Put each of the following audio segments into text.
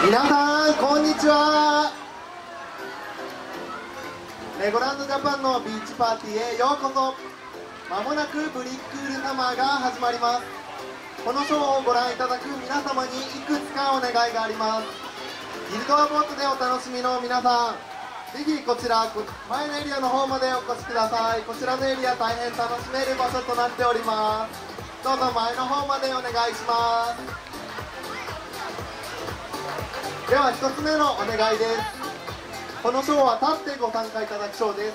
皆さんこんにちは。レゴランドジャパンのビーチパーティーへようこそ。まもなくブリックールサマーが始まります。このショーをご覧いただく皆様にいくつかお願いがあります。ギルドアボートでお楽しみの皆さん。ぜひこちら前のエリアの方までお越しください。こちらのエリア大変楽しめる場所となっております。どうぞ前の方までお願いします。では1つ目のお願いです。このショーは立ってご参加いただくショーです。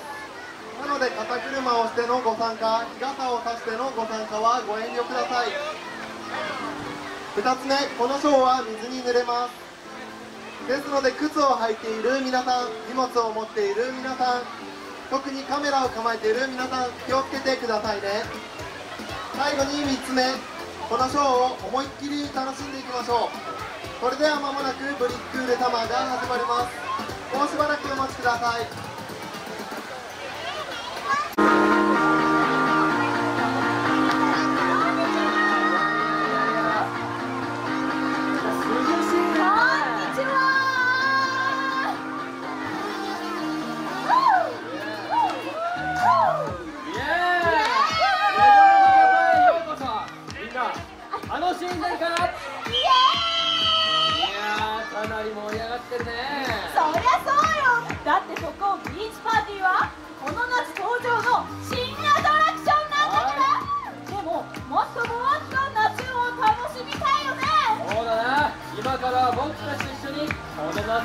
なので肩車をしてのご参加日傘を差してのご参加はご遠慮ください。2つ目このショーは水に濡れます。ですので靴を履いている皆さん荷物を持っている皆さん特にカメラを構えている皆さん気をつけてくださいね。最後に3つ目このショーを思いっきり楽しんでいきましょう。それでは間もなくブリックールタマーが始まります。もうしばらくお待ちください。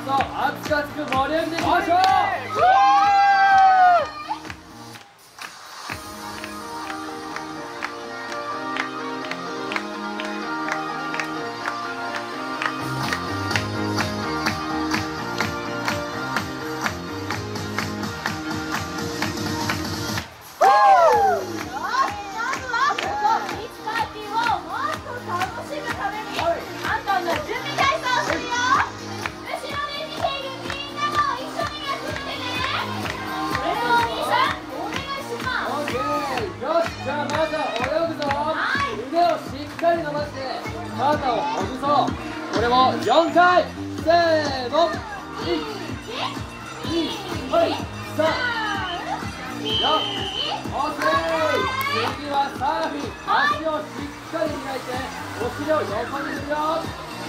活を熱く熱く盛り上げていきましょう。4回。せーの。123 OK 次はサーフィン足をしっかり開いてお尻を横に振るよ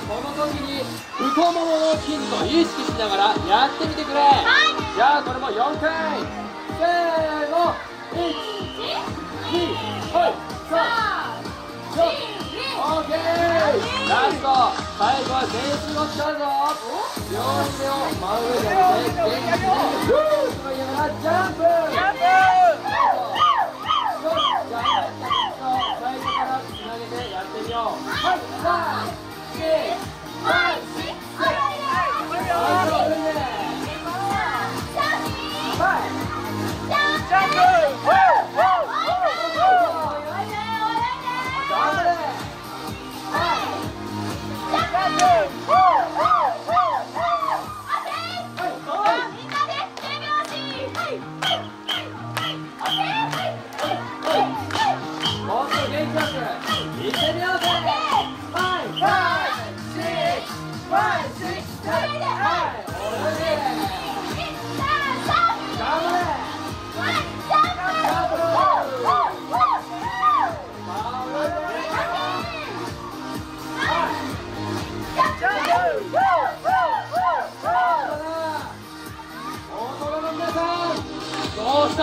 この時に太ももの筋と意識しながらやってみてくれ、はい、じゃあこれも4回せーの123 OK ラスト最後は全身を使うぞ。両腕を真上に上げて全身をなジャンプ。ジャンプ最初からつなげてやってみよう。はい、さあ、四、はい。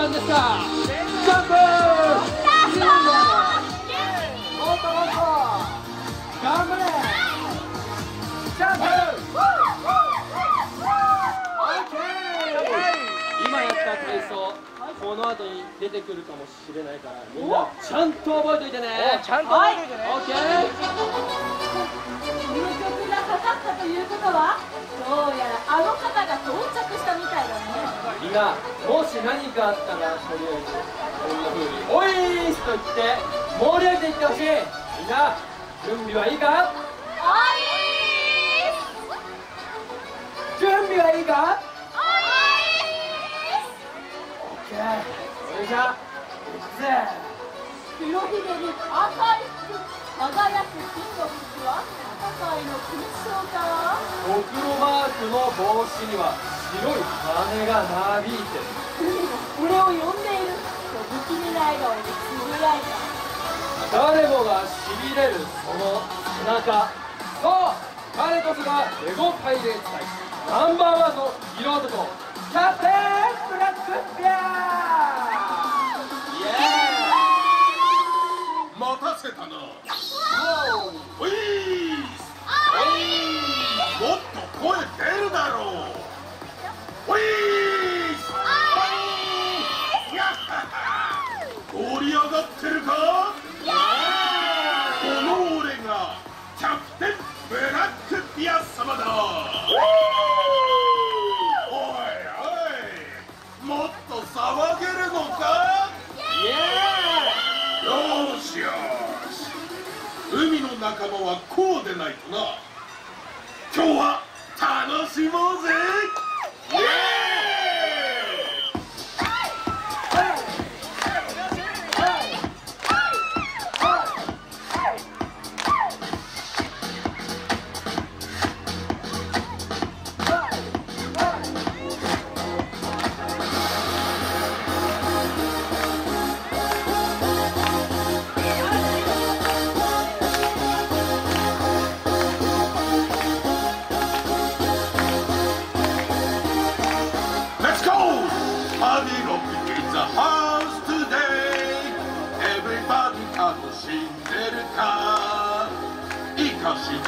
んですかジャンプもっともっと頑張れジャンプ今やった体操この後に出てくるかもしれないからちゃんと覚えといてねちゃんと覚えいてね入局がかかったということはどうやらあの方が到着したみたいだねみんなもし何かあったらとりあえずこんな風に「おいー!」と言って盛り上げていってほしい。みんな準備はいいか？おいー準備はいいか？おいーす。オッケー。それじゃあいくぜ。黒ひげに赤い服輝く金の服は世界の勲章だドクロマークの帽子には白い羽がなびいてる。俺を呼んでいると不気味な笑顔でつぶやいた誰もがしびれるその背中。そう。彼こそがエゴパイレーツ隊ナンバーワンの色男。キャプテンブラックピアー。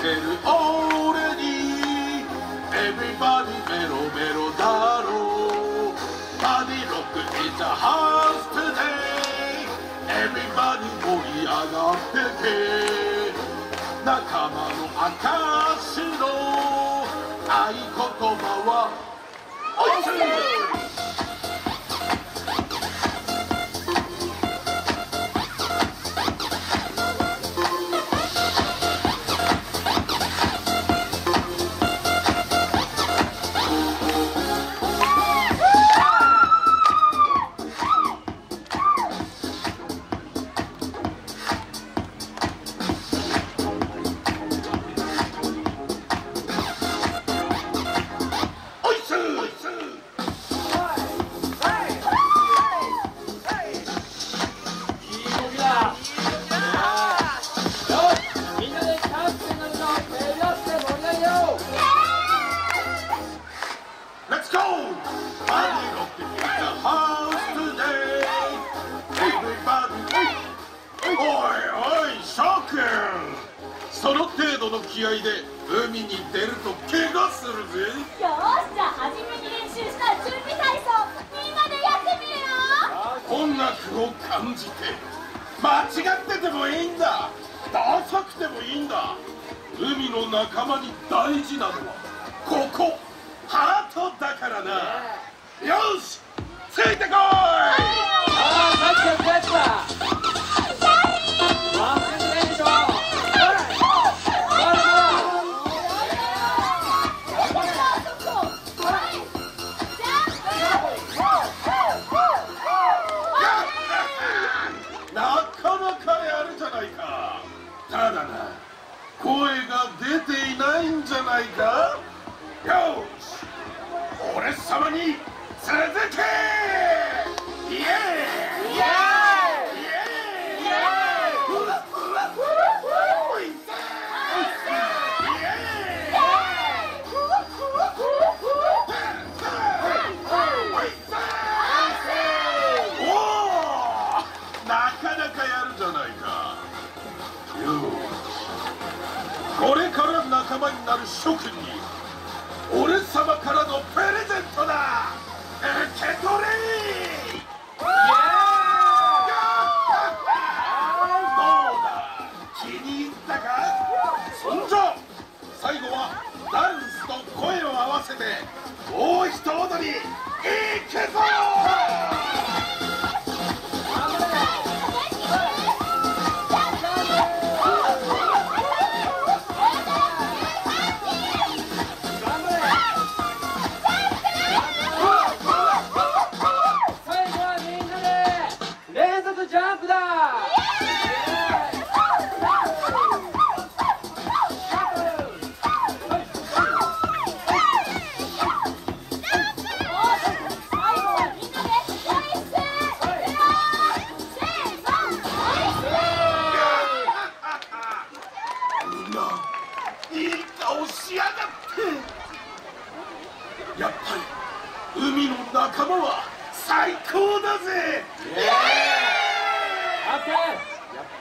俺に Everybody メロメロだろう。バディロック is a ハーストデイ。エブリバディ盛り上がってて。仲間の証の合言葉はおい。程度の気合で海に出ると怪我するぜ。よしじゃあ初めに練習した準備体操。みんなでやってみるよ音楽を感じて。間違っててもいいんだ。ダサくてもいいんだ。海の仲間に大事なのは。ここハートだからな。よしついてこい。ああ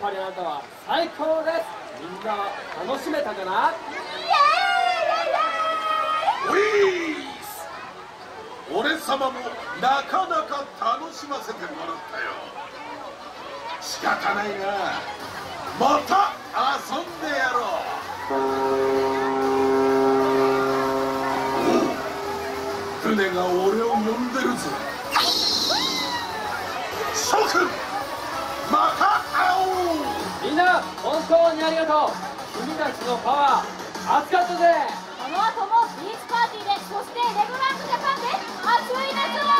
ぱりあなたは最高です。みんなは楽しめたかな？ウィース俺様もなかなか楽しませてもらったよ。仕方ないな。また遊んでやろう。船が俺を呼んでるぜ諸君またな本当にありがとう。君たちのパワー熱かったぜ。この後もビーチパーティーでそしてレゴランドジャパンで熱い夏を